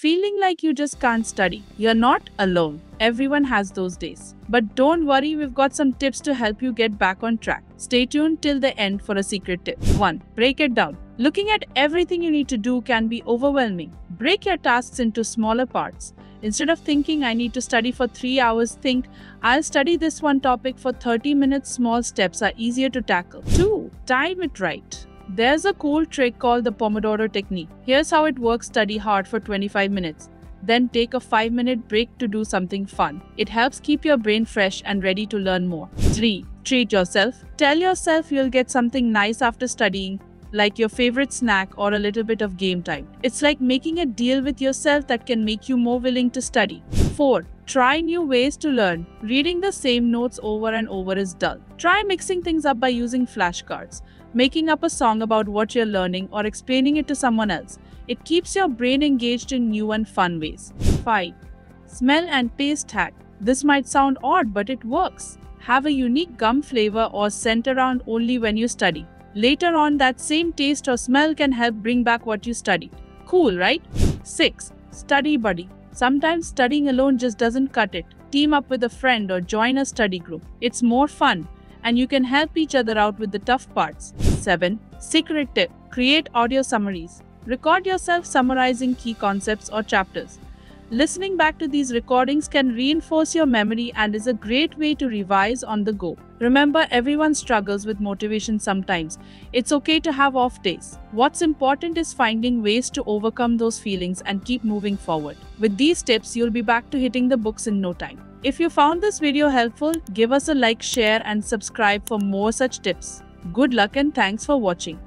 Feeling like you just can't study. You're not alone. Everyone has those days. But don't worry, we've got some tips to help you get back on track. Stay tuned till the end for a secret tip. 1. Break it down. Looking at everything you need to do can be overwhelming. Break your tasks into smaller parts. Instead of thinking I need to study for 3 hours, think I'll study this one topic for 30 minutes. Small steps are easier to tackle. 2. Time it right. There's a cool trick called the Pomodoro technique. Here's how it works study hard for 25 minutes. Then take a 5 minute break to do something fun. It helps keep your brain fresh and ready to learn more. 3. Treat yourself. Tell yourself you'll get something nice after studying, like your favorite snack or a little bit of game time. It's like making a deal with yourself that can make you more willing to study. 4. Try new ways to learn. Reading the same notes over and over is dull. Try mixing things up by using flashcards making up a song about what you're learning, or explaining it to someone else. It keeps your brain engaged in new and fun ways. 5. Smell and taste hack. This might sound odd, but it works. Have a unique gum flavor or scent around only when you study. Later on, that same taste or smell can help bring back what you studied. Cool, right? 6. Study buddy. Sometimes studying alone just doesn't cut it. Team up with a friend or join a study group. It's more fun and you can help each other out with the tough parts. 7. Secret tip Create audio summaries. Record yourself summarizing key concepts or chapters. Listening back to these recordings can reinforce your memory and is a great way to revise on the go. Remember, everyone struggles with motivation sometimes. It's okay to have off days. What's important is finding ways to overcome those feelings and keep moving forward. With these tips, you'll be back to hitting the books in no time. If you found this video helpful, give us a like, share, and subscribe for more such tips. Good luck and thanks for watching.